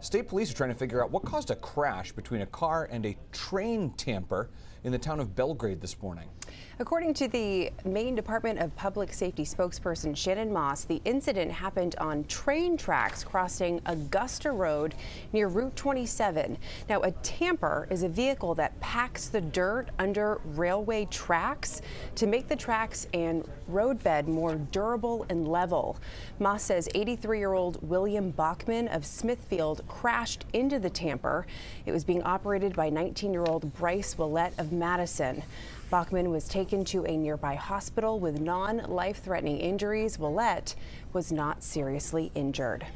State police are trying to figure out what caused a crash between a car and a train tamper in the town of Belgrade this morning. According to the Maine Department of Public Safety spokesperson Shannon Moss, the incident happened on train tracks crossing Augusta Road near Route 27. Now, a tamper is a vehicle that packs the dirt under railway tracks to make the tracks and roadbed more durable and level. Moss says 83 year old William Bachman of Smithfield crashed into the tamper. It was being operated by 19 year old Bryce Willett of Madison. Bachman was taken to a nearby hospital with non life threatening injuries. Willett was not seriously injured.